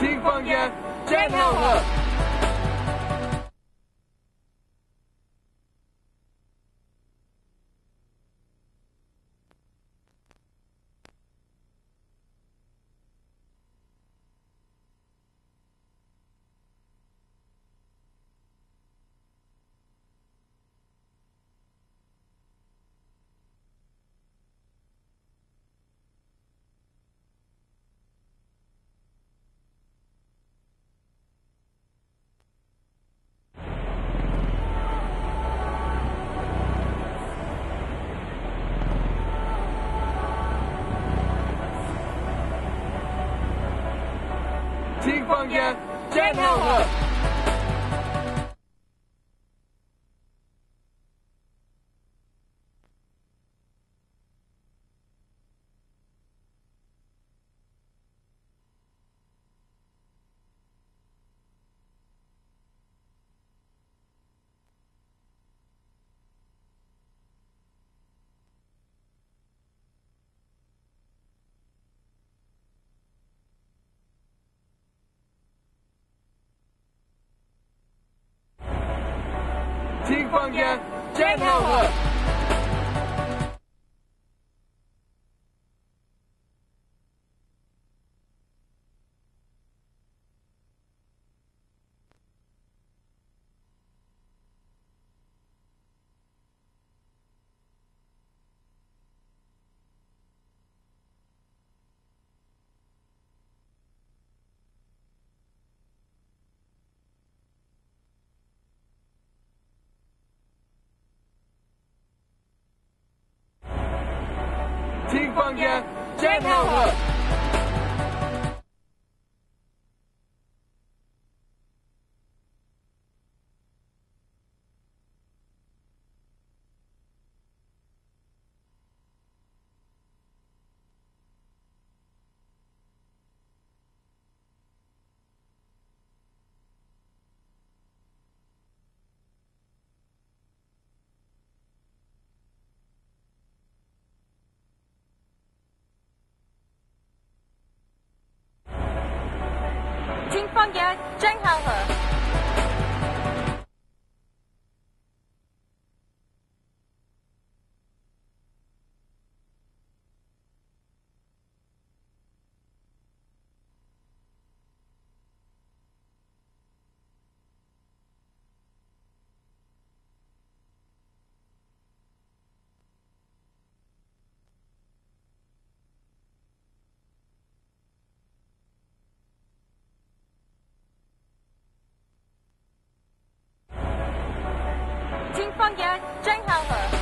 听方言，真好喝。听方言，真听方言，真好喝。听方言，真好方言，真好喝。方言真好喝